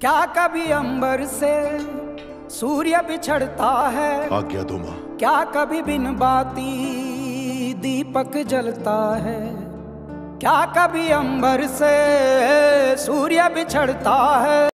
क्या कभी अंबर से सूर्य बिछड़ता है? आज्ञा दो माँ। क्या कभी बिन बाती दीपक जलता है? क्या कभी अंबर से सूर्य बिछड़ता है?